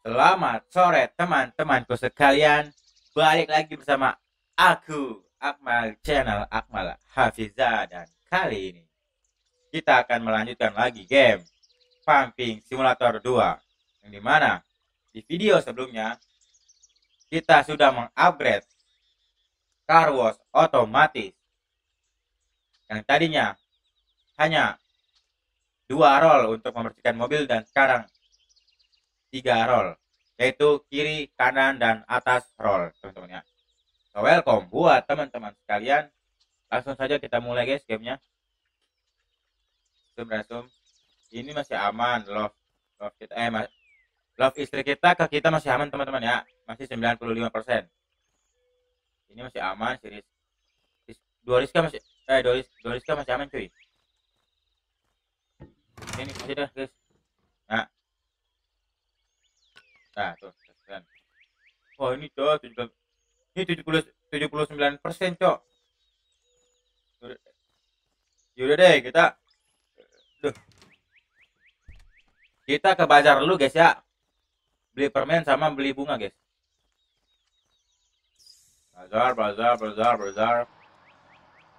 Selamat sore teman-temanku sekalian. Balik lagi bersama aku Akmal channel Akmal Hafiza dan kali ini kita akan melanjutkan lagi game Pumping Simulator 2 yang di mana di video sebelumnya kita sudah mengupgrade car wash otomatis yang tadinya hanya dua roll untuk membersihkan mobil dan sekarang tiga roll yaitu kiri kanan dan atas roll teman-teman ya. So, welcome buat teman-teman sekalian. Langsung saja kita mulai guys gamenya. Zoom zoom. Ini masih aman love love kita eh mas, love istri kita ke kita masih aman teman-teman ya. Masih 95% ini masih aman series dua Rizka masih eh dua, dua Rizka masih aman cuy. Ini masih dah guys. Nah Nah, tuh, kan. Wah, ini cok, ini 70 79 persen, cok. Yaudah deh, kita Duh. Kita ke bazar dulu, guys ya. Beli permen sama beli bunga, guys. Bazar, bazar, bazar, bazar.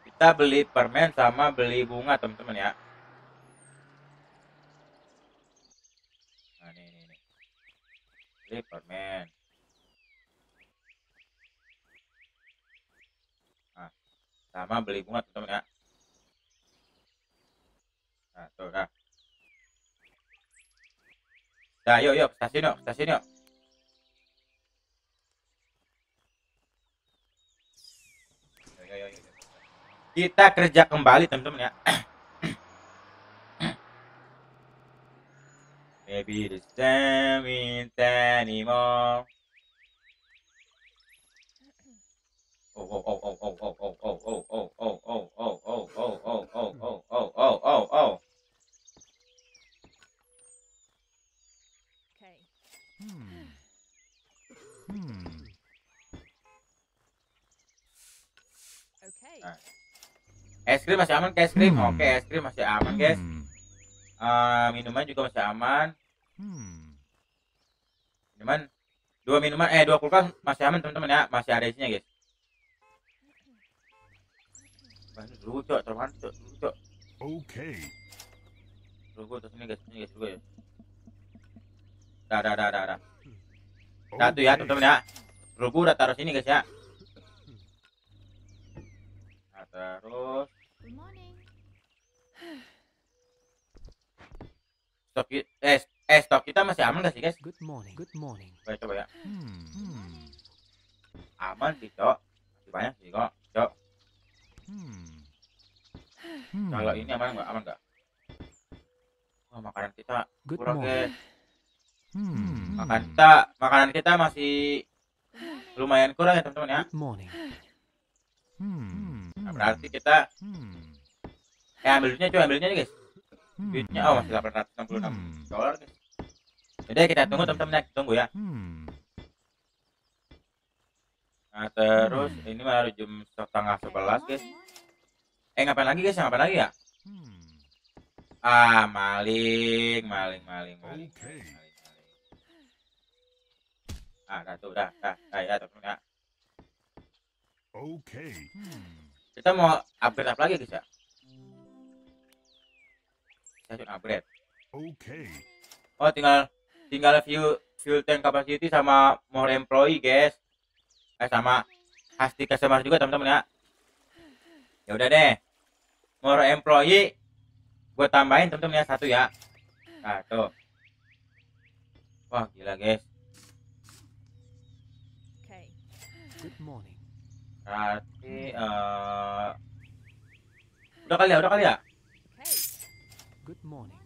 Kita beli permen sama beli bunga, teman-teman ya. Beli permen nah sama beli bunga teman-teman ya nah tuh dah Nah, yuk, yuk, stasiun yuk, stasiun yuk. Kita kerja kembali, teman-teman ya. Hmm. Hmm. Okay. Es krim masih aman, es krim. Hmm. Oke, es krim masih aman, guys. Uh, minuman juga masih aman. Hmm. Minuman dua minuman eh dua kulkas masih aman teman-teman ya. Masih ada isinya guys. Ini dulu cok. Teman cok. Dulu cok. Okay. dulu terus ini guys. Ini guys dulu ya dah dah dah dah dah. Satu ya teman-teman ya. Dulu udah taruh sini guys ya. Nah, terus. Good morning. stok ki- eh, aman gak sih guys Good morning. Good morning. coba coba ya Hmm. Hmm. aman sih cok masih banyak sih kok cok Hmm. Hmm. kalau ini aman nggak aman nggak Wah, makanan kita Good kurang morning. guys Hmm. makan kita makanan kita masih lumayan kurang ya teman-teman ya Good morning. Hmm. Nah, berarti kita Hmm. eh ambil duitnya coba ambil duitnya guys Hmm. duitnya oh masih 866 Hmm. dolar guys jadi kita tunggu teman-teman ya tunggu ya Hmm. nah terus Hmm. ini baru jam setengah sebelas guys eh ngapain lagi guys ngapain lagi ya Hmm. ah maling maling maling maling Oke. maling, maling, ah dah tuh dah dah dah ya teman-teman ya Okay. Hmm. kita mau upgrade apa lagi guys ya stasiun upgrade Okay. oh tinggal tinggal view fuel tank capacity sama more employee guys eh sama hasti customer juga teman-teman ya ya udah deh more employee gue tambahin teman-teman ya satu ya nah tuh wah gila guys Okay. Good morning. berarti eh udah kali ya udah kali ya. Good morning.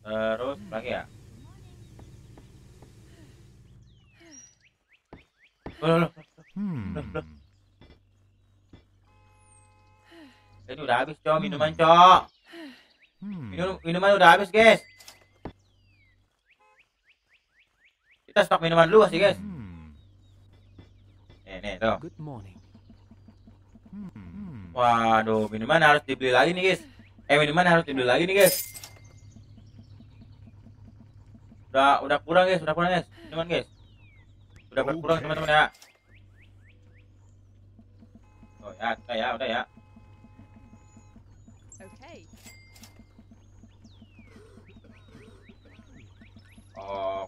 terus lagi ya loh, loh, loh. Hmm. ini udah habis cok minuman cok. Minum, minuman udah habis guys kita stok minuman dulu sih guys nih nih tuh Good morning. Waduh minuman harus dibeli lagi nih guys eh minuman harus dibeli lagi nih guys Udah udah kurang guys, udah kurang guys. Teman guys. Udah berkurang Oke. teman-teman ya. Oh ya, udah ya, udah ya. Okay. Oh.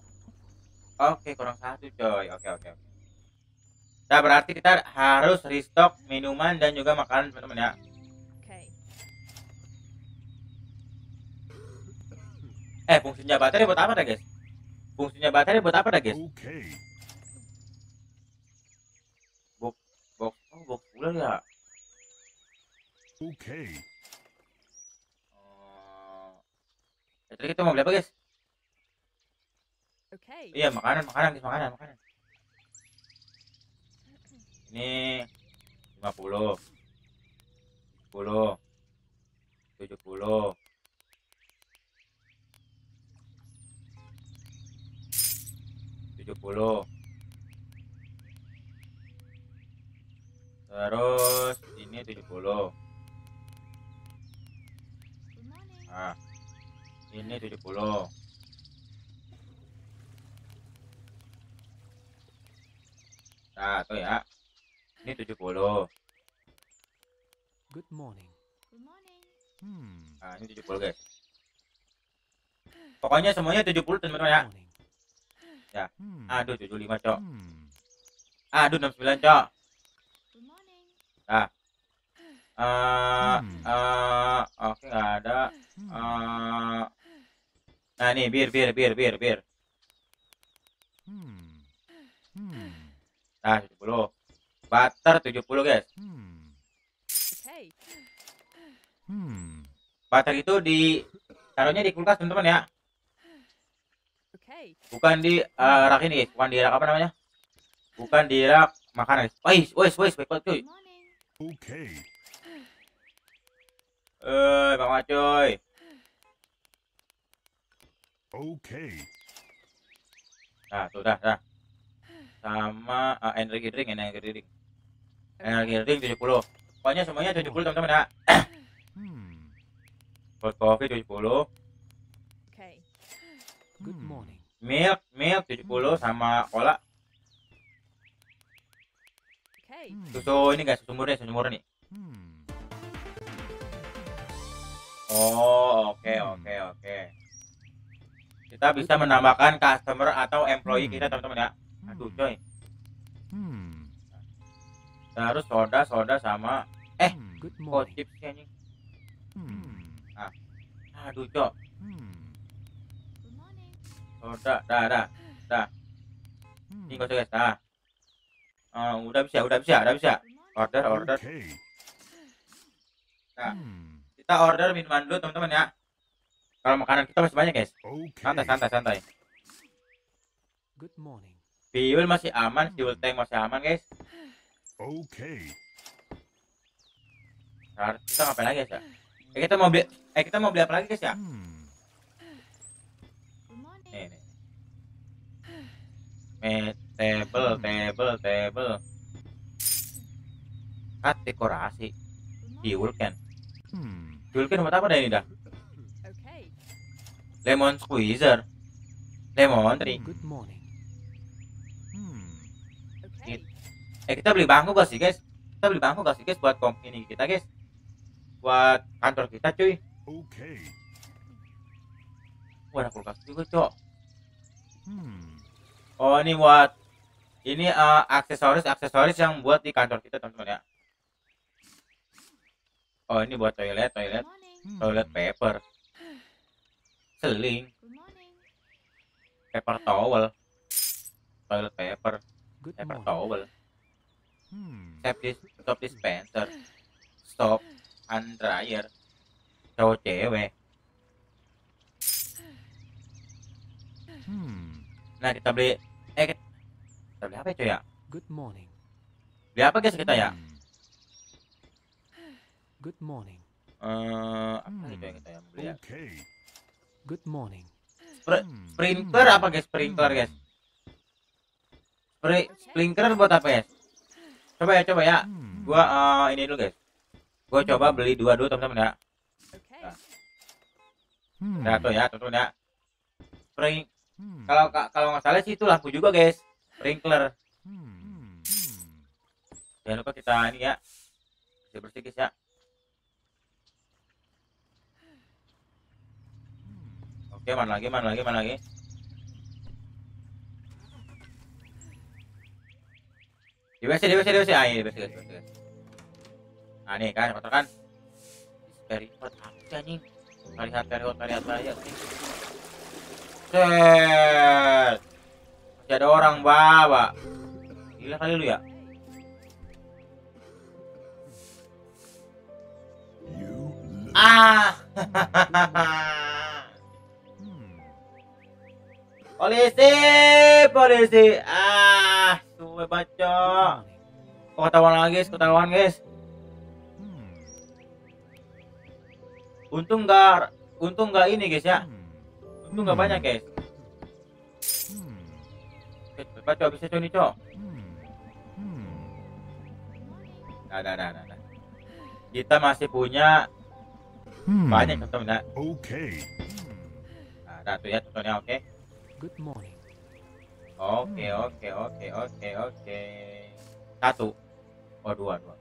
Oke, kurang satu coy. Oke, oke, oke. Nah, berarti kita harus restock minuman dan juga makanan teman-teman ya. Okay. Eh, fungsinya baterai buat apa dah, guys? Fungsinya baterai buat apa dah, guys? Okay. Box bulan ya. Okay. Oh. Tadi kita mau beli apa, guys? Okay. Iya, makanan, makanan, guys, makanan, makanan. Ini 50 10 ini 70 Nah, tuh ya. Ini 70 Good morning. Good morning. Hmm. Nah, ini 70 guys. Pokoknya semuanya 70 teman-teman ya. Ya. Hmm. Aduh, 75 cok. Hmm. Aduh, 69 cok. Good morning. Eh, Hmm. eh, oke nggak ada. Nih bir, bir, bir, bir, bir. Nah, 70. Butter 70 guys. Butter itu di taruhnya di kulkas teman-teman ya. Bukan di eh, rak ini guys. Bukan di rak apa namanya? Bukan di rak makanan guys. Wais, wais, wais, baik banget cuy. Morning. Okay. Eh, Bang Macoy. Okay. Nah, tuh dah, dah. Sama eh, energi drink, energi drink. Energi drink 70. Pokoknya semuanya 70 teman-teman ya. Hmm. Hot coffee 70, Okay. Good morning. milk, milk 70 sama cola. Okay. Hmm. Susu ini guys, susu murni, susu murni. Hmm. Oh, oke, Hmm. oke, oke. Kita bisa menambahkan customer atau employee Hmm. kita teman-teman ya. Aduh, coy. Hmm. Terus soda, soda sama Eh, Hmm. Kok sih, anjing. Hmm. Aduh. Hmm. Morning. Soda, dah, dah. Hmm. Ini usah guys, dah. Eh, udah bisa, udah bisa, udah bisa. Morning. Order, order. Nah. Hmm. Kita order minuman dulu teman-teman ya. Kalau makanan kita masih banyak guys. Santai, santai, santai. Good morning. Fuel masih aman, fuel tank masih aman guys. Okay. Nah, kita ngapain lagi guys ya? Eh, kita mau beli, eh kita mau beli apa lagi guys ya? Hmm. Good morning. Nih, nih. Eh, table, table, table. Ah, dekorasi. Fuel can. Hmm. Fuel can buat apa dah ini dah? Lemon squeezer. Lemon tree. Good morning. Hmm. Okay. Eh, kita beli bangku gak sih guys? Kita beli bangku gak sih guys buat company kita guys? Buat kantor kita cuy. Okay. Wah, ada kulkas juga cok. Hmm. Oh, ini buat ini eh, aksesoris aksesoris yang buat di kantor kita teman-teman ya. Oh, ini buat toilet, toilet. Hmm. toilet paper, seling, paper towel, toilet paper, Good paper morning. towel, Hmm. step dis stop dispenser, stop hand dryer, cowok cewek. Hmm. Nah, kita beli eh kita, kita beli apa ya cuy ya? Good morning. Beli apa guys kita ya? Hmm. Good morning. Eh, apa Hmm. gitu kita yang beli ya? Okay. Good morning. Spr- Hmm. Sprinkler apa guys? Sprinkler guys. Hmm. Spray, sprinkler buat apa ya? Coba ya, coba ya. Hmm. Gua eh, ini dulu guys. Gua coba beli dua dulu teman-teman ya. Okay. Hmm. Ya tuh ya, ya. Hmm. Kalau ka- kalau nggak salah sih itu lampu juga guys, sprinkler. Jangan lupa kita ini ya bersih bersih guys ya. Hmm. Oke, mana lagi, mana lagi, mana lagi. Di WC, di WC, di WC. Ah, ini di WC, guys, guys. Nah, nih kan, kotor kan. Dari hot apa anjing? Lihat lihat lihat nih. Set. Masih ada orang bawa. Gila kali lu ya. Ah. polisi, polisi. Ah, suwe baca. Morning. Oh, ketahuan lagi, guys, ketahuan guys. Hmm. Untung nggak, untung nggak ini guys ya. Hmm. Untung nggak banyak guys. Hmm. Baca bisa cok nih cok. Hmm. Hmm. Nah, nah, nah. Kita masih punya Hmm. banyak contoh nah. Okay. Nah, tuh ya contohnya oke. Good morning. Oke, Hmm. oke, oke, oke, oke. Satu. Oh, dua, dua.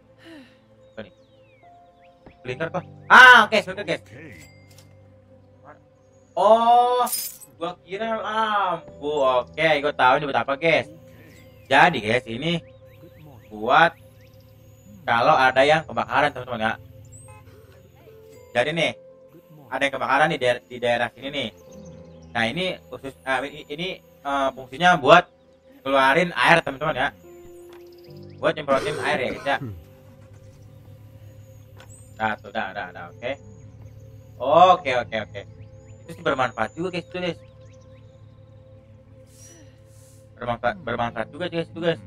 Apa nih? Blinker kok? Ah, oke, sebentar guys. Okay. Oh, gua kira lampu. Oke, gua tahu ini buat apa, guys. Okay. Jadi, guys, ini Good morning. buat kalau ada yang kebakaran, teman-teman ya. Jadi nih, ada yang kebakaran di daerah, di daerah sini nih. Hmm. Nah, ini khusus ah, ini, eh, fungsinya buat keluarin air, teman-teman ya. Buat nyemprotin air ya, guys ya. Nah, tuh, dah, dah, oke. Oke, oke, oke. Itu bermanfaat juga, guys, itu, guys. Bermanfaat, bermanfaat juga, guys, itu, guys.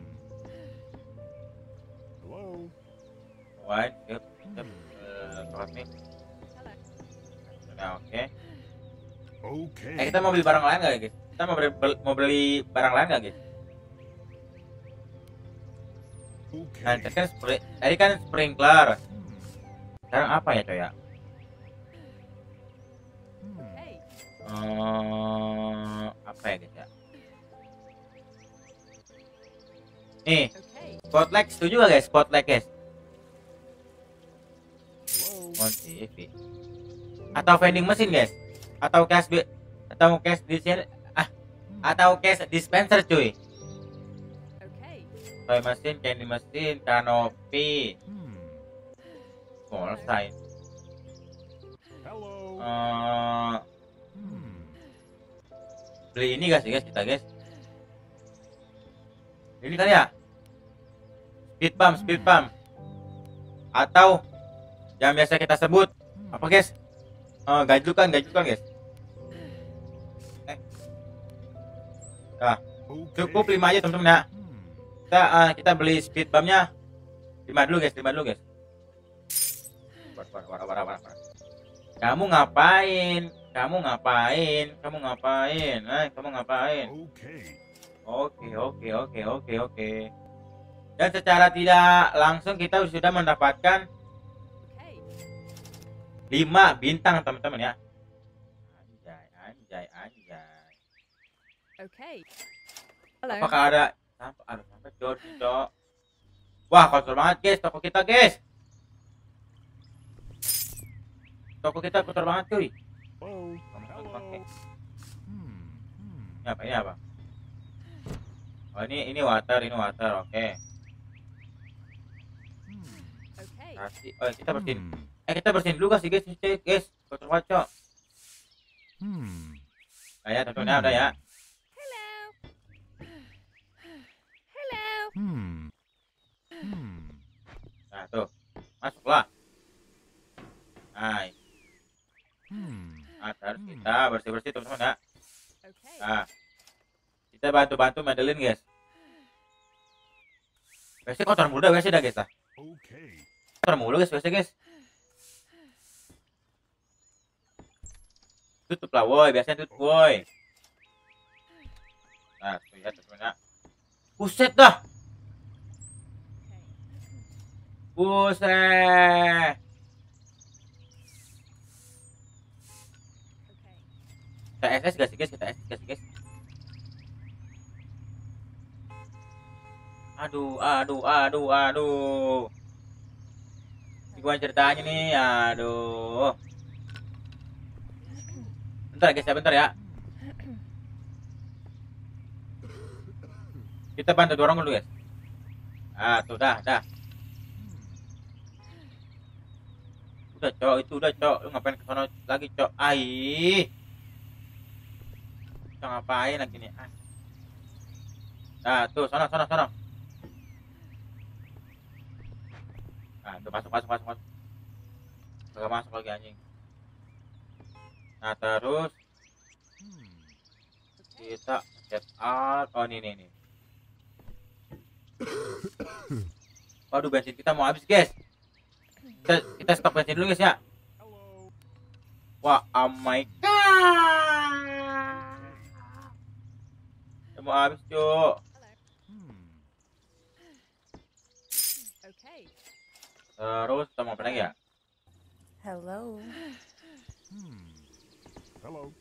Yuk, Hmm. eh, telat nih. Nah, oke. Okay. Eh, kita mau beli barang lain nggak, guys? Kita mau beli, bel- mau beli barang lain nggak, guys? Nah, Okay. tadi kan, spri- tadi kan sprinkler. Hmm. Sekarang apa ya, coy ya? Hmm. Okay. Eh, apa ya, guys ya? Nih, Okay. spotlight setuju nggak, guys? Spotlight, guys. TV. Atau vending mesin, guys. Atau cash bi- atau cash di sini Hmm. atau cash dispenser, cuy. Okay. Toy mesin, candy mesin, kanopi, Hmm. small size. Hello. Eh, Hmm. beli ini guys, guys kita guys. Ini kali ya. Speed pump, speed pump. Atau yang biasa kita sebut Hmm. apa guys? Eh, gajukan, gajukan guys. Okay. Cukup 5 aja teman-teman ya. Kita eh, kita beli speed pumpnya 5 dulu guys, 5 dulu guys. War, war, war, war, war. Kamu ngapain? Kamu ngapain? Kamu ngapain? Eh, kamu ngapain? Okay. Oke, oke, oke, oke, oke. Dan secara tidak langsung kita sudah mendapatkan Okay. 5 bintang, teman-teman ya. Okay. Hello. Apakah ada sampah? Ada sampah cok, cok. Wah, kotor banget, guys, toko kita, guys. Toko kita kotor banget, cuy. Hmm. Hmm. Ini apa? Ini apa? Oh, ini ini water, ini water, oke. Hmm. Okay. Kasih. Oh, kita bersihin. Hmm. Eh, kita bersihin dulu kasih, guys, guys, guys. Kotor banget, cok. Hmm. Nah, ya, tentunya udah ya. Hello. Hello. Hmm. Hmm. Nah, tuh. Masuklah. Nah, Hmm. harus kita bersih-bersih, teman-teman ya. Nah, kita bantu-bantu Madeline, guys. Biasanya kotor mulu dah, biasanya dah, guys. Lah. Okay. Kotor mulu, guys, biasanya, guys. Tutup lah, woi. Biasanya tutup, woi. Nah, tuh ya, teman-teman ya. Buset dah. Buset. Kita SS gak sih guys? Kita SS gak sih guys? Aduh, aduh, aduh, aduh. Gimana ceritanya nih? Aduh. Bentar guys ya, bentar ya. Kita bantu orang dulu guys. Ah, tuh dah, dah. Udah, cok, itu udah, cok. Lu ngapain ke sana lagi, cok? Ai. Cok ngapain lagi nih? Ah. Nah, tuh, sana, sana, sana. Nah, tuh masuk, masuk, masuk, masuk. Gak masuk lagi anjing. Nah, terus kita set out. Oh, ini, ini, ini. Waduh, bensin kita mau habis, guys. Kita, kita stok bensin dulu, guys ya. Wah, oh my god. Mau habis, cuk. Terus kita mau apa lagi ya? Hello. Hmm. Hello.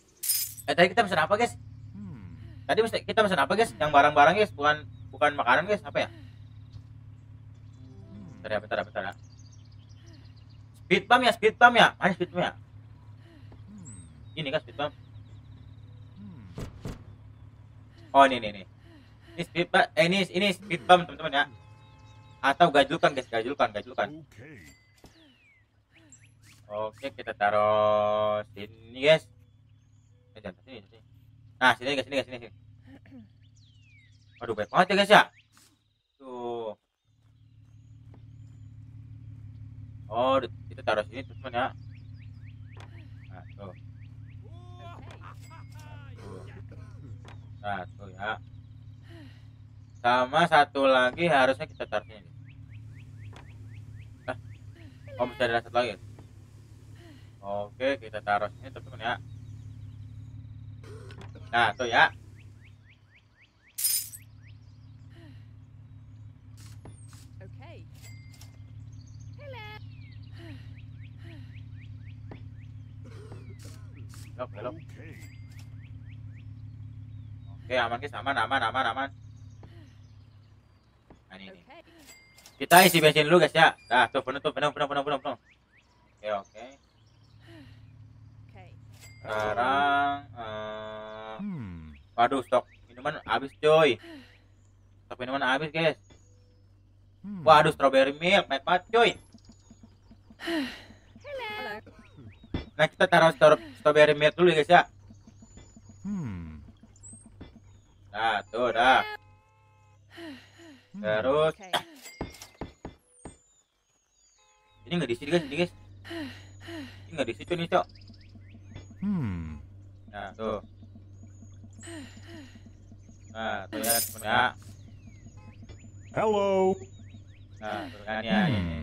Eh, tadi kita pesan apa, guys? Hmm. Tadi mesti- kita pesan apa, guys? Yang barang-barang, guys, bukan bukan makanan, guys. Apa ya? Hmm. Bentar ya, bentar ya, bentar ya. Speed bump ya, speed bump ya. Mana speed bump ya? Ini kan speed. Hmm. Oh, ini, ini, ini. Ini speed bump, eh, ini, ini speed bump, teman-teman ya. Atau gajulkan, guys, gajulkan, gajulkan. Oke, kita taruh sini, guys. Eh, jangan sini, sini. Nah, sini, guys, sini, guys, sini, sini. Aduh, baik banget ya, guys ya. Tuh. Oh, kita taruh sini, teman ya. Nah, tuh. Nah, tuh ya. Sama satu lagi harusnya kita taruh sini. Ah. Oh, bisa ada satu lagi. Oke, kita taruh sini teman-teman ya. Nah, tuh ya. Okay. Hello. Belok, belok. Okay. Oke, aman guys, aman, aman, aman, aman. Nah, ini, ini. Kita isi bensin dulu guys ya. Nah, tuh penuh, tuh penuh, penuh, penuh, penuh, penuh. Oke, oke. Okay. Sekarang, eh, Hmm. waduh, stok minuman habis coy. Stok minuman habis guys. Hmm. Waduh, strawberry milk, naik banget coy. Nah, kita taruh strawberry milk dulu ya guys ya. Hmm. Nah, tuh dah. Hmm. Terus, Okay. ini nggak diisi guys, ini guys. Ini nggak diisi tuh nih cok. Hmm. Nah, tuh. Nah, tuh ya, temen ya. Hello. Nah, tuh kan ya, ini. ini.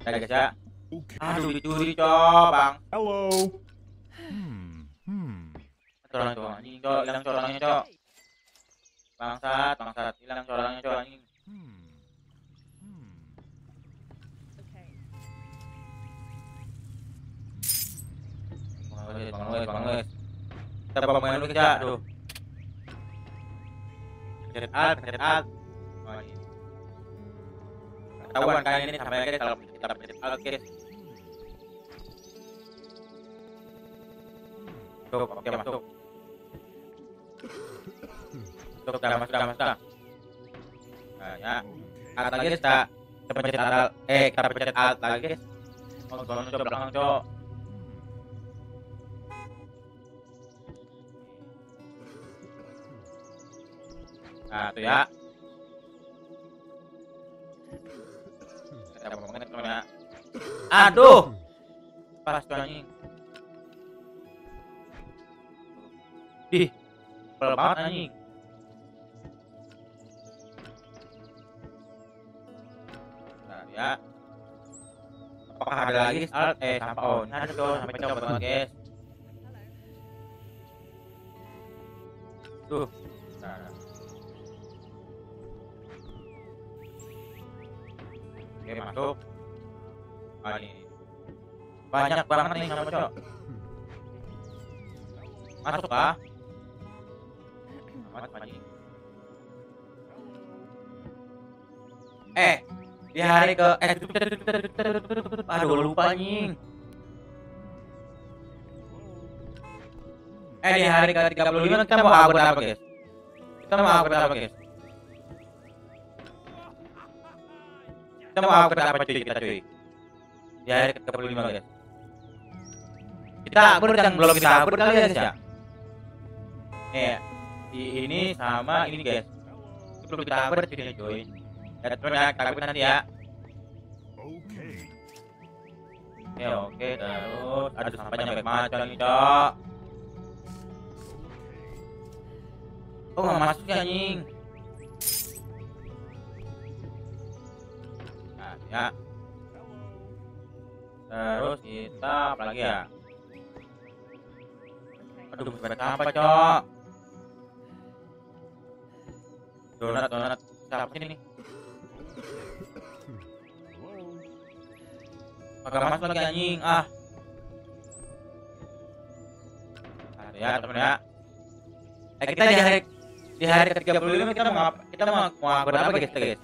Nah, guys ya. Okay. Aduh, dicuri cok, bang. Hello. Hmm. Hmm. Corang cok, anjing cok, hilang corangnya cok. Bangsat, bangsat, hilang corangnya cok, anjing. Hmm. Hmm. Okay. Bang Wes, bang Wes, bang Wes. Kita pemain dulu guys aduh. Pencet alt, pencet alt. Oh, ini. Ketahuan kan ini sampai guys kalau kita pencet alt guys. Oke masuk. Masuk, dah masuk, dah masuk. Nah, ya. Kita kita pencet eh kita pencet alt lagi belakang cok. Nah, itu ya. Aduh, pas tuh anjing. Ih, banget anjing. Nah, ya. Apakah ada lagi alt? Eh, sampai oh, ada tuh sampai coba banget guys. Tuh. Nah, nah. Oke, masuk. Ah, ini. Banyak banget nih sama cok. Masuk kah? Eh di hari ke eh aduh lupa anjing. Eh di hari ke 35 kita mau apa guys? Kita mau apa guys? Kita mau apa cuy kita cuy? Di hari ke 35 guys. Kita yang belum kita upgrade kali ya ya? Nih i- ini sama ini guys. Ini belum kita upgrade cuy cuy. Ya teman ya kita upgrade nanti ya Okay. ya oke terus ada sampahnya banyak macam nih cok? Oh nggak masuk ya anjing. Nah ya. Terus kita apa lagi ya? Aduh banyak sampah cok donat donat siapa sih ini. Agak masuk lagi anjing. Ah. Ya, teman ya. Eh, kita di hari di hari ke-35 kita mau apa? Kita mau mau upgrade apa guys, guys?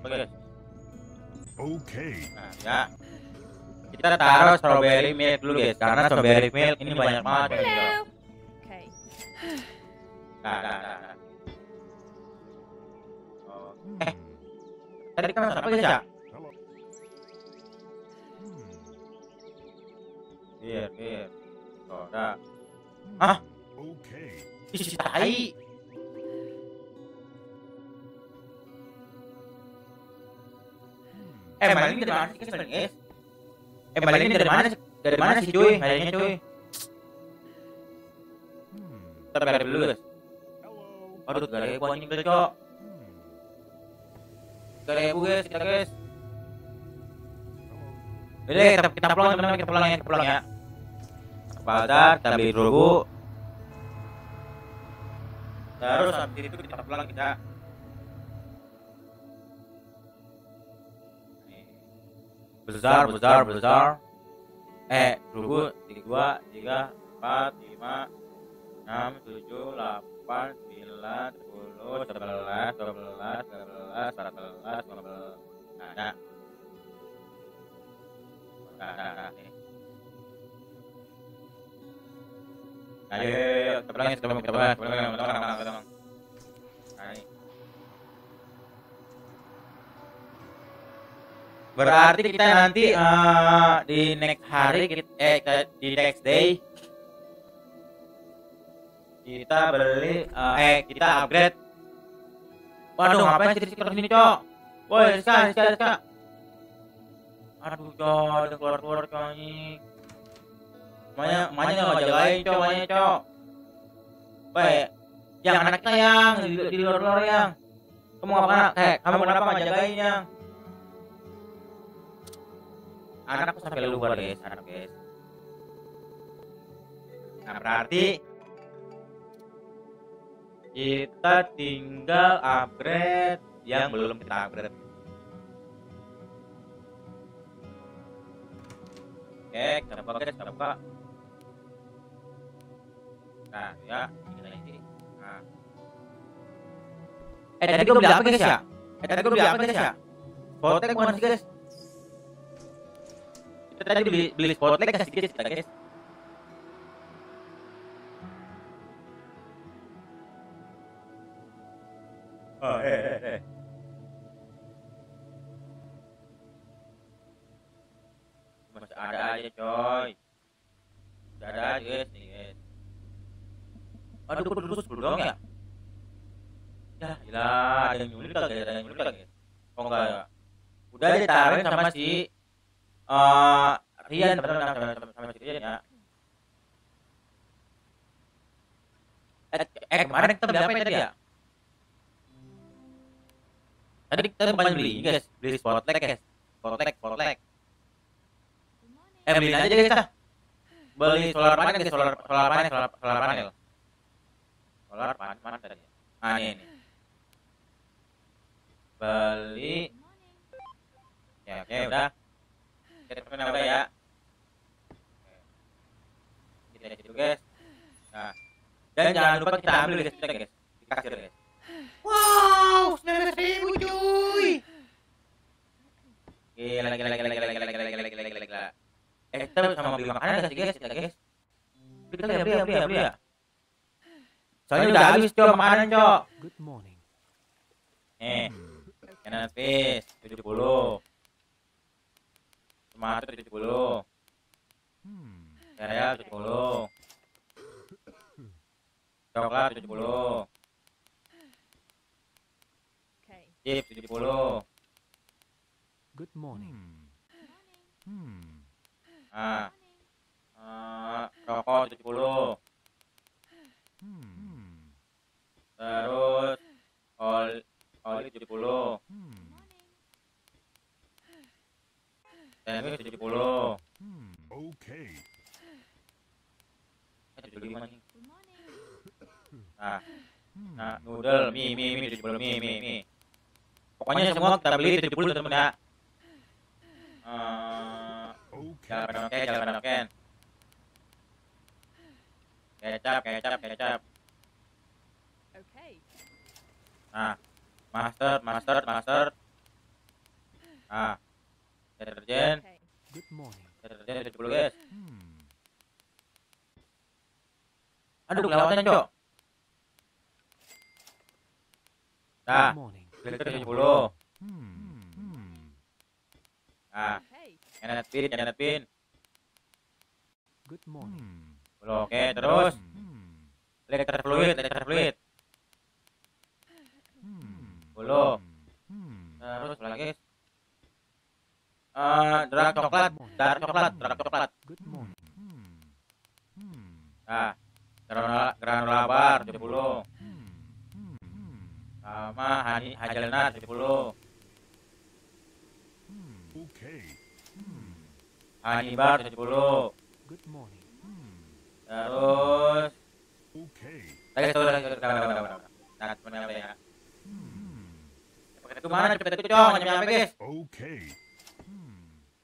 Guys. Okay. Nah, ya. Kita taruh strawberry milk dulu guys, karena strawberry milk ini banyak banget. guys. Nah, nah, nah, nah. Oh, Hmm. tadi kan apa guys ya? Hmm. Biar, biar. Soda. Hmm. Ah. Okay. Isi tai. Hmm. Eh, maling dari mana sih guys? Eh, maling dari mana sih? Dari mana sih cuy? Malingnya cuy. Hmm. Kita bayar dulu guys. Aduh, gak ada anjing guys, cok. Hmm. Gak ada ibu guys, kita guys. Udah, kita, kita pulang teman-teman, kita pulang ya, kita pulang ya. Bazar, kita beli dulu. Terus habis itu kita pulang kita. Besar, besar, besar. Eh, dulu dua, tiga, empat, lima, enam, tujuh, delapan, sembilan, sepuluh, sebelas, dua belas, tiga belas, empat belas, lima belas. Nah, nah. Nah, nah, nah. Ayo, ya, kita pulang, kita pulang. Nah, ini. Berarti kita nanti eh, di next hari, kita- eh di next day kita beli, eh, eh kita upgrade. Waduh, ngapain sih di sini, cok? Woi, Rizka, Rizka, Rizka. Aduh, cok, ada keluar-keluar, cok, anjing. Makanya, makanya nggak jagain, cok, makanya, cok. Baik, yang anak kita yang di, di luar-luar yang. Kamu ngapa Eh, kamu kenapa nggak jagain yang? Anakku sampai luar, guys, anak guys. Nah, berarti kita tinggal upgrade yang belum kita upgrade. Oke, kita buka guys, kita buka. Nah, ya, ini lagi. Nah. Eh, tadi gue beli apa guys ya? Eh, tadi gue beli apa guys ya? Spotek mana sih guys? Kita tadi beli beli spotek kasih guys, kita guys. Oh, eh, eh, eh. Masih ada aja coy. Masih ada aja guys nih guys. Aduh kok dulu 10 doang ya? Ya gila ada yang nyulik kagak ada yang nyulik kagak Oh enggak ya Udah ditaruhin sama si eh Rian teman-teman sama, sama, sama si Rian ya. Eh, eh kemarin kita beli apa ya tadi ya? Tadi kita bukan beli guys, beli spotlek guys, spotlek, spotlek. Eh beliin aja guys dah. Beli solar panel guys, solar solar panel, solar, solar panel. Solar panel mana tadi? Ah ini, ini. Beli. Ya oke udah. Kita udah ya. Kita gitu guys. Nah. Dan jangan lupa kita ambil guys, kita guys. kasir guys wow 19 ribu cuy. Gila gila gila gila gila gila gila gila gila gila eh kita sama beli makanan gak sih guys? Kita guys. Kita beli beli beli beli ya soalnya udah habis cok makanan cok. Good morning. eh kanan fish 70 tomato 70 Hmm. cereal 70 coklat 70 Okay. chip 70 Good morning. Hmm. Ah eh, rokok 70 Hmm. terus oli oli 70 Hmm. sandwich 70 Hmm. Okay. eh 75 nih Good morning. nah nah noodle mie mie mie 70 mie mie mie pokoknya semua kita beli 70 teman ya Eh, Okay. jalan oke jalan oke kecap kecap kecap Okay. nah master master master nah deterjen Okay. Good morning. deterjen 70 guys Hmm. aduh kelewatan cok nah Klik 70. Nah, internet pin, internet pin. Good morning. Oke, okay, terus. Klik fluid, klik fluid. Hmm. 10. Ibar 10 hmm. terus? Lagi satu lagi satu kawan kawan kawan nah cuma apa ya pakai itu mana? Cepet itu cong. Nyampe guys. Oke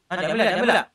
ah jambil lah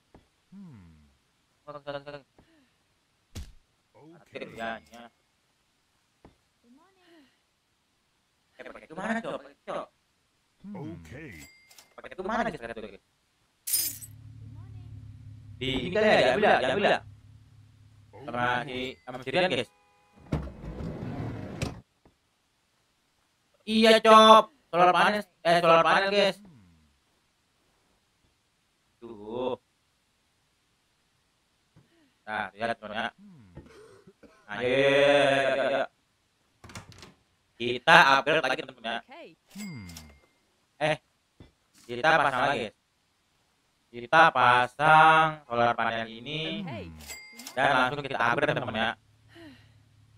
langsung kita upgrade teman ya.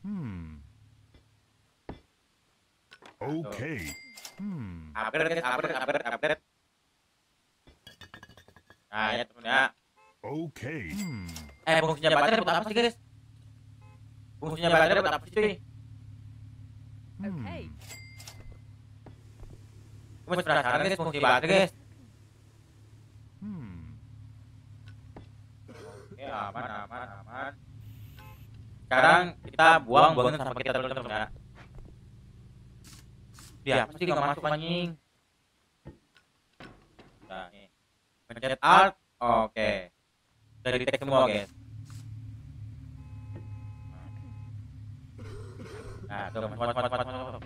Hmm. Okay. Hmm. Upgrade upgrade, upgrade, upgrade. Nah, ya teman ya. Okay. Hmm. Eh, fungsinya baterai buat apa sih guys? Fungsinya baterai buat apa sih cuy? Okay. Gue masih penasaran guys fungsi baterai guys. Hmm. Oke, aman, aman, aman. Sekarang kita buang buangin sampah kita dulu teman ya. Dia apa sih nggak masuk anjing? Nah, nih. Pencet alt. Oke. Dari tag semua guys. Nah, tuh masuk masuk masuk masuk masuk.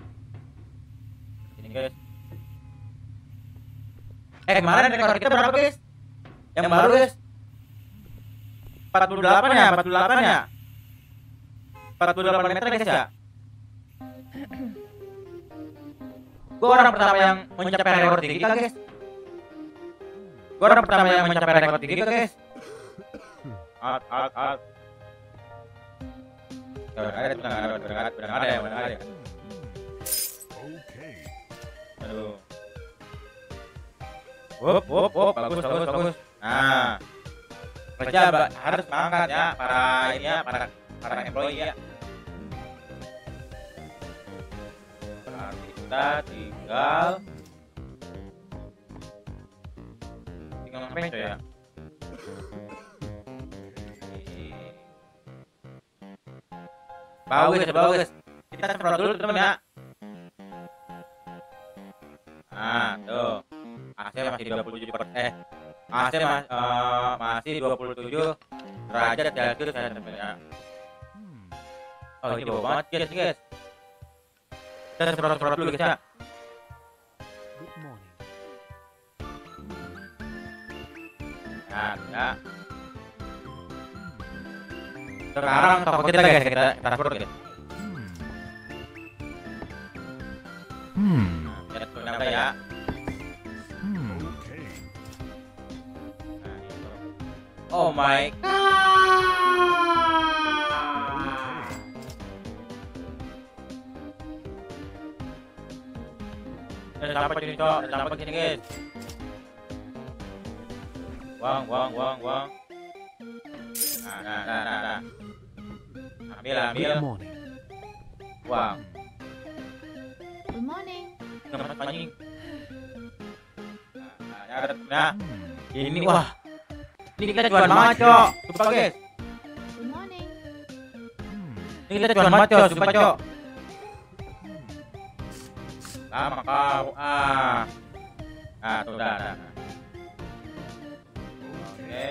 Ini guys. Eh, kemarin rekor kita berapa guys? Yang baru guys? 48 ya, 48 ya. 48 meter guys ya. Gua orang pertama yang mencapai rekor tinggi kan guys. Gua orang pertama yang mencapai rekor tinggi kan guys. Alt, alt. Udah ada, udah ada, udah ada, udah ada ya, udah ada ya. Okay. Aduh. Wup, wup, wup, bagus, bagus, bagus. Nah, kerja harus mangkat ya para ini ya, para para employee ya. kita tinggal tinggal ngapain coy ya? Bagus ya bagus. kita semprot dulu teman ya. Nah tuh. AC masih 27 per eh AC mas, uh, eh, masih 27 derajat Celcius ya teman ya. Hmm. Oh ini bawa banget guys guys. Kita semprot-semprot dulu guys ya Good morning. Nah, ya. Sekarang toko kita guys kita semprot guys Hmm. Nah, kita ya Hmm. Nah. Oh my god Cok, udah sampai sini guys Wang, wang, wang, wang Nah, nah, nah, nah, nah. Ambil, ambil. Good morning. Wang, Good morning. masuk anjing Nah, nah, ya, ada nah, Hmm. ini wah. Ini kita jual banget cok. Sumpah guys Good morning. Hmm. Ini kita jual banget cok, sumpah cok Lama kau, ah Nah, tuh dah, dah dah. Oke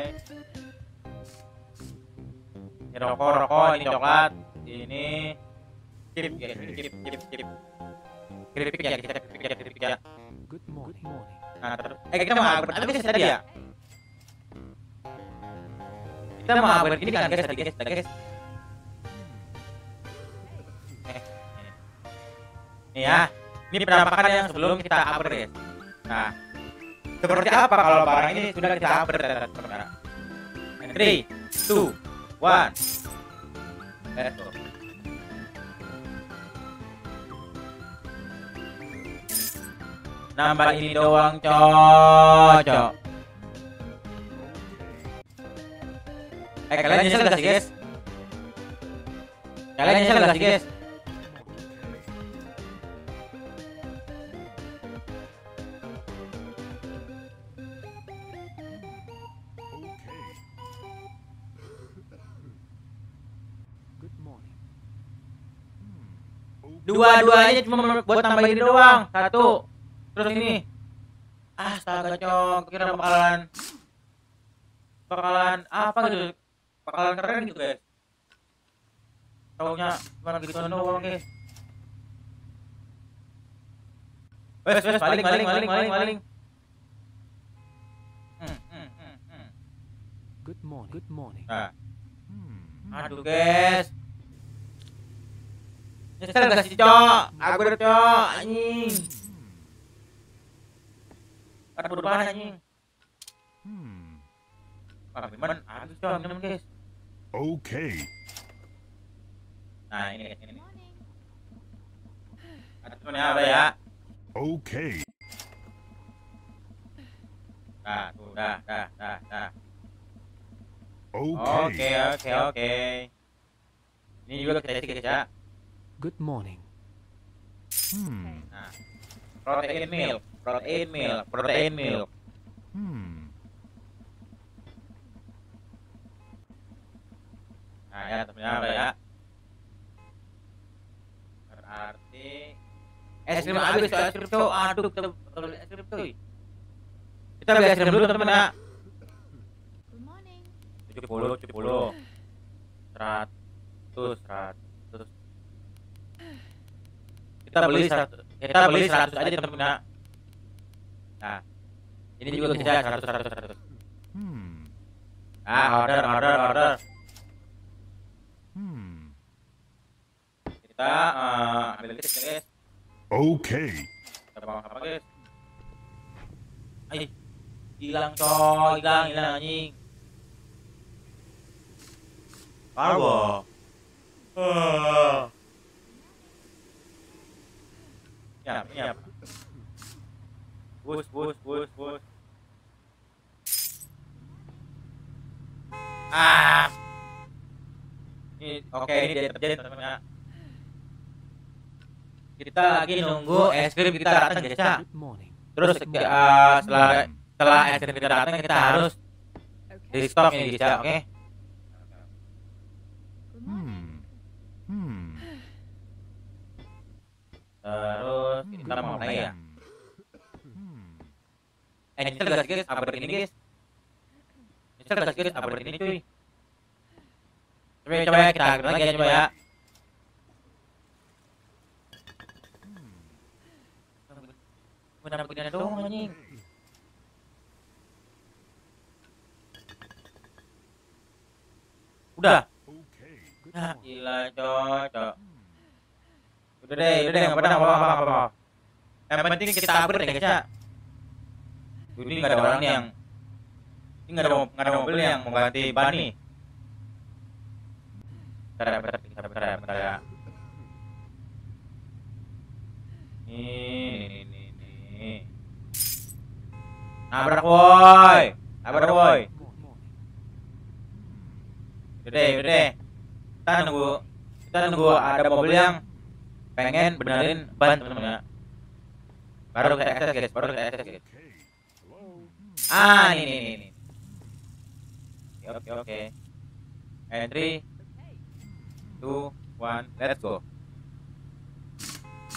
Ini rokok, rokok, ini coklat Ini Kirip, guys, ini kirip, kirip, kirip Kirip ya, kita kirip ya, kirip ya Good morning. Nah, terus Eh, kita mau upgrade apa guys tadi ya? Kita mau upgrade ini kan guys tadi guys, tadi guys Eh, ini. Nih ya Ini penampakan yang sebelum kita upgrade. Nah Seperti apa kalau barang ini sudah kita upgrade teman-teman 3, 2, 1 Let's go. Nambah ini doang cocok. Eh kalian nyesel gak sih guys? Kalian nyesel gak sih guys? Dua-duanya cuma buat tambah ini doang Satu Terus ini Astaga cok Kira bakalan Bakalan Apa gitu Bakalan keren gitu guys Taunya Cuma gitu doang guys Wes wes maling maling maling maling maling Hmm, hmm, hmm, hmm. Good morning. Good morning. Nah, Hmm. aduh guys. Nyesel gak sih, Cok? Aku udah, Cok. Anjing. Ada perubahan anjing. Hmm. Pak Firman habis, Cok, minum, guys. Okay. Nah, ini guys, ini. Apa ya? Okay. Nah, tuh, dah, dah, dah, dah. Okay. Oke, oke, oke. Ini juga kita guys, ya. Good morning. Hmm. Nah, protein milk, protein milk, protein milk. Hmm. Nah, ya, temennya apa ya? Berarti es krim habis, es krim tuh. Kita beli es krim tuh. Kita beli es krim dulu, teman ya. Good morning. 70, 70. 100, 100. Kita beli 100. Kita beli 100 aja, teman ya. Nah, ini juga bisa 100, 100, 100. Hmm. Ah, order, order, order. Hmm. Kita eh, ambil guys, guys. Okay. Kita bawa apa guys? Ay, hilang coy, hilang, hilang anjing. Karbo. Ah. Ya, ini apa? Bus, bus, bus, bus. Ah. Ini oke, ini dia terjadi teman-teman ya. Kita lagi nunggu es krim kita datang guys ya. Terus eh, setelah setelah es krim kita datang kita harus di Okay. stop ini guys ya, oke? Good morning. Hmm. Hmm. Terus kita mau naik ya. Hmm. Eh, nyesel gas guys, upgrade ini guys. Nyesel gas guys, upgrade ini cuy. Coba coba kita upgrade lagi ya coba ya. Benar begini dong anjing. Udah. Morning. gila cocok. Udah deh, udah deh, nggak apa-apa, nggak apa-apa, nggak apa-apa. Yang penting kita upgrade ya ya. Ini nggak ada orang yang ini nggak ada nggak ada mobil yang mau ganti ban nih. Bentar ya, bentar, bentar, bentar ya, bentar ya. Nih, nih, nih. Nabrak woi, nabrak woi. Udah deh, udah deh. Kita nunggu, kita nunggu ada mobil yang pengen benerin ban teman-teman ya. Baru ke SS guys, baru ke SS guys. Ah, ini nih nih. Oke oke oke. And three, Okay. two, one, let's go.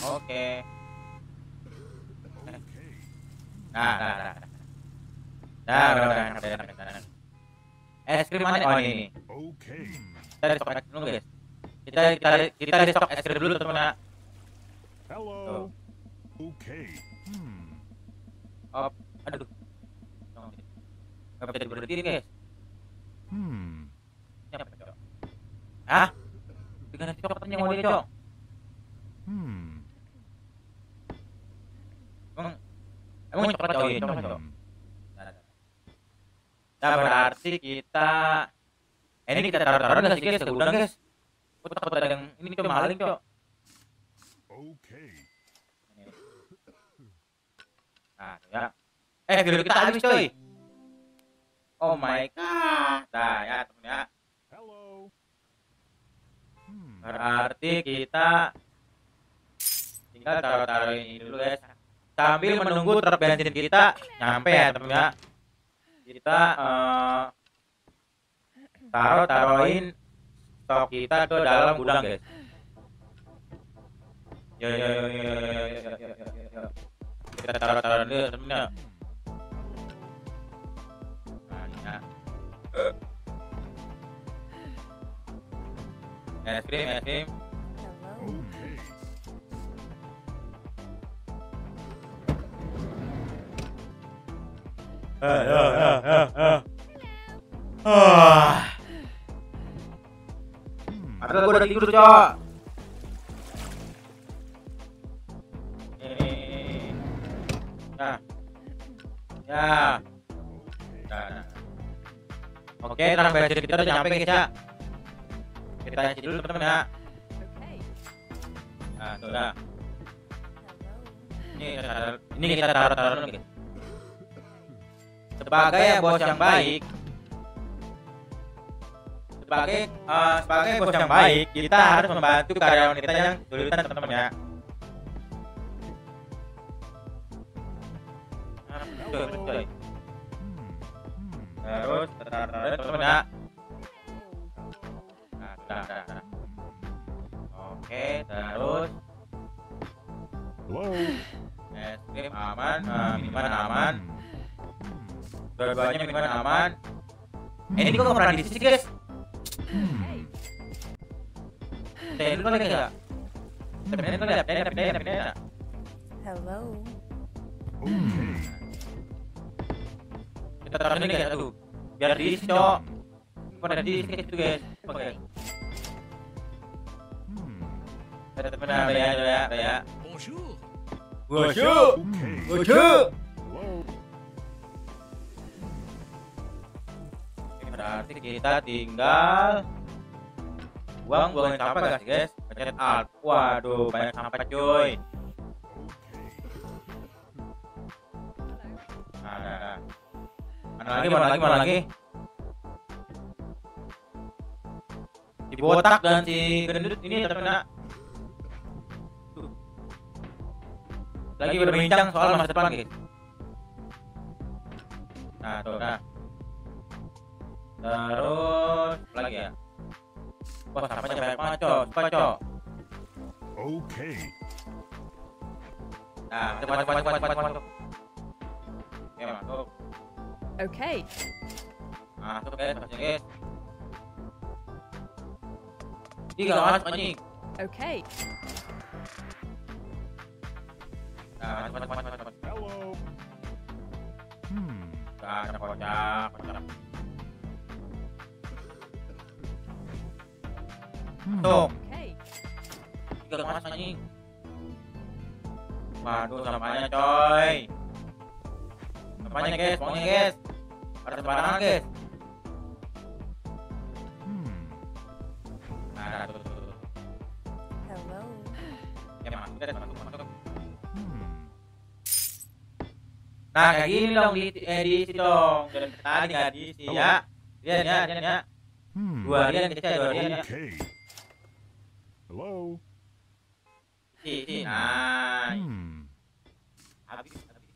Oke. Okay. Nah, nah, nah. Nah, nah, nah, nah, nah, nah, nah. Es krim mana? Oh ini. Okay. Kita stok es krim dulu guys. Kita kita kita di stok es krim dulu teman-teman. Hello. Okay. Hmm. Oh, aduh. Gak bisa berdiri guys. Hmm. Siapa cok? Hah? Dengan cok katanya mau dia cok. Hmm. Emang emang coklat cok coklat cok. Nah berarti kita eh, ini kita taruh-taruh nggak sih guys ke gudang guys? Gue takut ada yang ini cok maling cok. Okay. Nah ya. Eh video kita habis coy. Oh my god. Nah ya temen ya. Hello. Hmm. Berarti kita tinggal taruh-taruh ini dulu guys. Sambil menunggu truk bensin kita nyampe ya temen ya. Kita eh, taruh taruhin stok kita ke dalam gudang guys. Ya ya ya, ya ya ya ya ya ya. Kita taruh-taruh dulu temennya. Es krim, es krim. Ah, ah, ah, ah, ah. Ah. Ada gua udah tidur, Cok. Ya. Nah, nah. Oke, truk bensin kita udah nyampe, guys, ya. Kita isi dulu, teman-teman, ya. Nah, tuh, dah. Hello. Ini kita taruh, ini kita taruh-taruh dulu, guys. Sebagai bos yang baik, sebagai eh, sebagai bos yang baik, kita harus membantu karyawan kita yang kesulitan, teman-teman ya. Betul, betul. Hmm. Hmm. Terus taruh-taruh, teman-teman ya. Nah, sudah, sudah, sudah. Oke, terus Hello. es krim aman, eh, minuman aman, dua-duanya minuman aman. Eh, ini kok nggak pernah diisi guys? Hmm. Saya dulu kali ya. Sebenarnya tuh lihat, lihat, lihat, lihat, lihat. Hello. Taruh sini guys, aduh. Biar diisi cok. Pada guys itu guys. Oke. Hmm. Ada temen ada ya, ada ya, ya. Bonjour. Bonjour. Bonjour. Berarti kita tinggal buang buangin sampah guys, guys. Pencet alt. Waduh, banyak sampah cuy. Mana lagi, mana lagi, mana lagi? Si botak dan si gendut ini terkena lagi berbincang soal masa depan guys. Nah, tuh, nah. Terus lagi ya. Wah, banyak banget, cok. Suka, cok. Okay. Nah, cepat, cepat, cepat, cepat, cepat. Oke, masuk. Okay. Masuk guys, masuk guys. Tiga masuk anjing. Okay. Nah. Hello. Hmm. Hmm. Okay. Tiga anjing. Waduh, sampahnya coy. Sampahnya guys, pokoknya guys. Ada sembarangan guys. Hmm. Nah, tuh, tuh, tuh. Hello. Ya, masuk guys, masuk, masuk. Hmm. Nah, kayak gini dong di eh, di sini dong. Jangan tadi nggak di sini ya. Lihat ya, lihat ya. Hmm. Dua rian kita dua ya. Okay. Hello. Si, si. Nah, Hmm. habis, habis.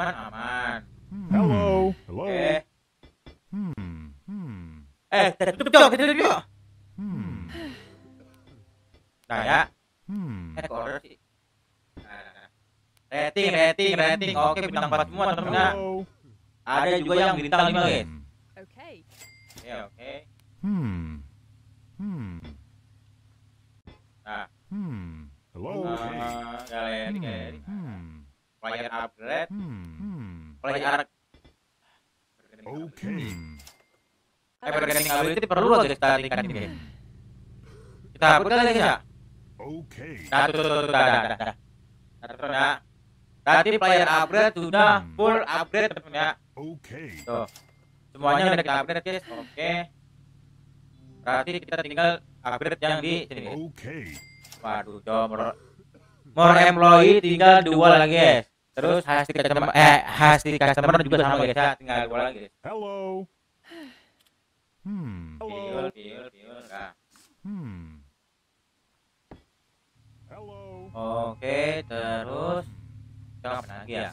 Minuman aman. Hmm. Hello. Hello. Oke. Hmm. Hmm. Eh, tutup dong, tutup dong. Hmm. Nah ya, Hmm. eh kok order sih. Nah, nah, nah. Rating, rating, rating. Oke, bintang 4 semua teman-teman. ya. Hello. Ada juga yang bintang 5 guys. Hmm. Okay. Oke, oke. Hmm. Hmm. Nah, Hmm. Hello. eh, galeri, galeri. Hmm. Player upgrade, Hmm. Hmm. player Okay. Eh, bargaining ability perlu loh kita tingkatin guys. Kita upgrade kali ya. Okay. Nah, tuh, tuh, tuh, tuh, dah, dah, dah, dah. Nah, tuh, nah. Tadi player upgrade sudah Hmm. full upgrade teman ya. Okay. Tuh. Semuanya udah kita upgrade guys. Oke. Berarti kita tinggal upgrade yang di sini. Okay. Waduh, coba more, more employee tinggal dua lagi guys. Terus hasil customer eh hasil customer juga sama guys ya, tinggal dua lagi guys. Hello. Hmm. Hello. piul, piul. Nah. Hmm. Hello. Oke, terus kita ngapain lagi ya?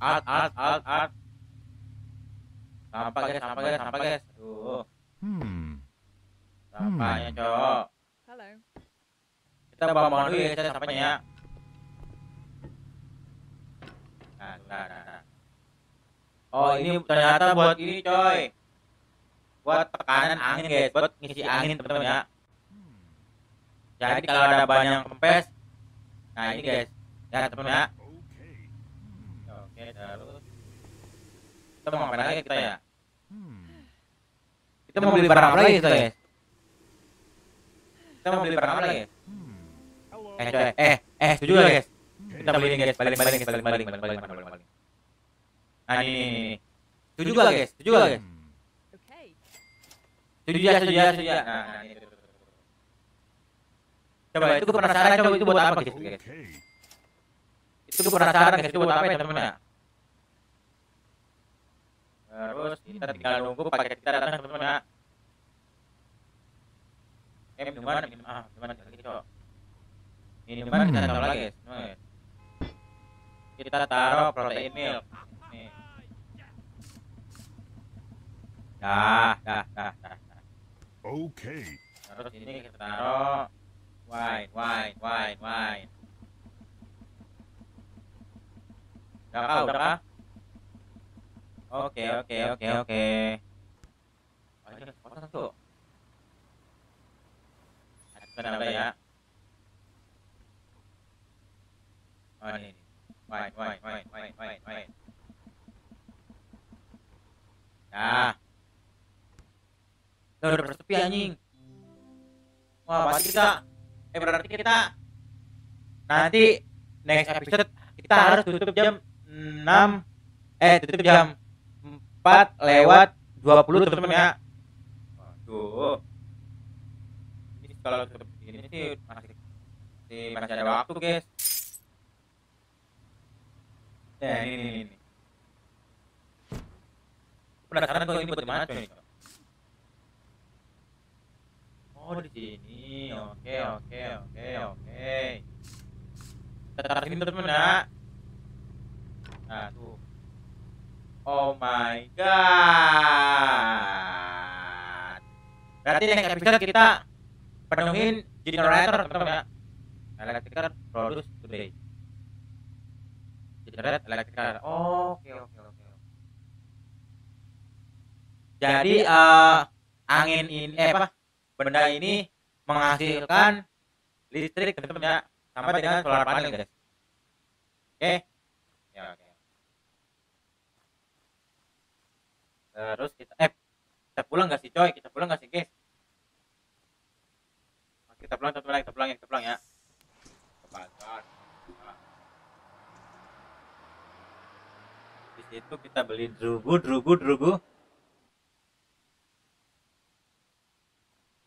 Alt, alt, alt, alt. Sampah guys, sampah guys, sampah guys. Aduh, Hmm. sampahnya cowok. Hello. Kita bawa bawa dulu ya guys, sampahnya ya. Nah. Oh, ini ternyata buat ini coy. Buat tekanan angin guys, buat ngisi angin teman-teman ya. Jadi kalau ada banyak kempes, nah ini guys, ya teman ya. Oke, terus kita mau ngapain lagi kita ya? Kita mau beli barang apa lagi kita guys? Kita mau beli barang apa lagi? Eh, coy, eh, eh, setuju gak guys? Kita beli guys, balik balik guys, balik balik balik balik balik balik. Nah ini. Setuju gak guys? Setuju gak guys? Setuju ya, setuju ya, setuju ya. Nah, nah ini. Coba itu gue penasaran coba itu buat apa guys? Itu gue penasaran guys, itu buat apa ya teman-teman ya? Terus kita tinggal nunggu paket kita datang teman-teman ya. Eh minuman, minum ah, minuman. Minuman kita lagi guys. Nih. Kita taruh protein milk. Nih. Dah, dah, dah, dah. dah. Okay. Terus ini kita taruh wine, wine, wine, wine. Udah kah? Udah kah? Oke, oke, oke, oke. Ayo, potong tuh. Ada ada ya. Oh ini, wine, wine, wine, wine, wine. Nah. Udah, udah bersepi anjing. Wah, berarti kita eh berarti kita nanti next episode kita harus tutup jam 6 eh tutup jam 4 lewat 20 teman-teman ya. Waduh. Ini kalau tutup ini sih masih, masih ada waktu, guys. Ya, ini ini ini. Penasaran kok ini buat mana coy? Oh di sini, oke oke oke oke. Kita taruh sini teman-teman ya. Nah tuh. Oh my god. Berarti next episode kita penuhin generator teman-teman ya. Electrical produce today. Internet Electrical. Oke oke oke. Jadi eh, angin ini eh apa? Benda ini menghasilkan listrik teman-teman ya sama dengan solar panel guys. Oke. Ya oke. Terus kita eh kita pulang nggak sih coy? Kita pulang nggak sih guys? Kita pulang teman-teman kita pulang ya kita pulang ya. Ke pasar. Nah. Di situ kita beli drugu drugu drugu.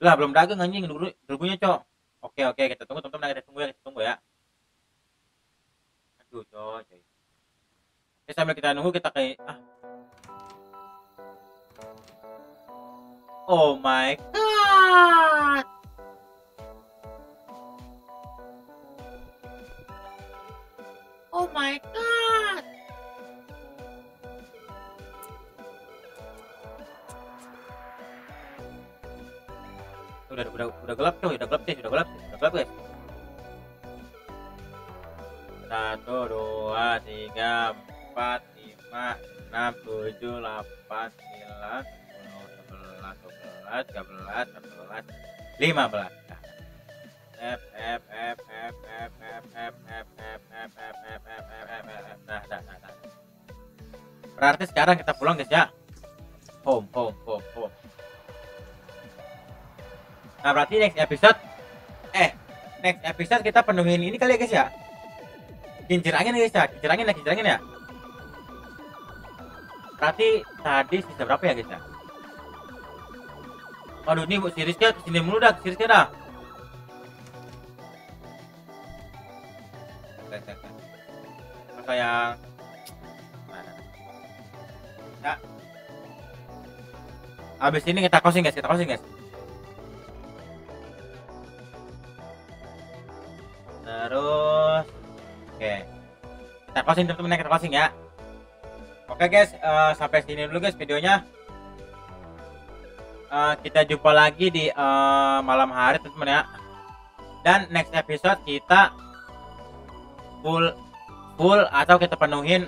Lah belum dagang anjing drugu drugunya cok. Oke oke kita tunggu teman-teman kita tunggu ya kita tunggu ya. Aduh coy. Oke sambil kita nunggu kita kayak ah Oh my god. Oh my god. Udah udah udah gelap coy, udah gelap guys, udah gelap, udah gelap guys. Satu, dua, tiga, empat, lima, enam, tujuh, delapan, sembilan, sepuluh, sebelas, dua belas, tiga belas, empat belas, lima belas. F F F F F F F F F F F F F F F Nah, nah, nah, nah. Berarti sekarang kita pulang guys ya. Home, home, home, home. Nah, berarti next episode eh next episode kita penuhin ini kali ya guys ya. Kincir angin guys ya, kincir angin ya, kincir angin ya. Berarti tadi sisa berapa ya guys ya? Waduh ini bu Sirisnya ke sini mulu dah, Sirisnya dah. Masa yang? Ya. Habis ini kita closing guys, kita closing guys. Terus Oke. Kita closing teman-teman kita closing ya. Oke guys, eh, sampai sini dulu guys videonya. Eh, kita jumpa lagi di eh, malam hari teman-teman ya. Dan next episode kita full full atau kita penuhin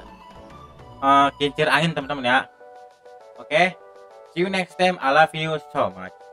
eh, kincir angin teman-teman ya. Oke. See you next time. I love you so much.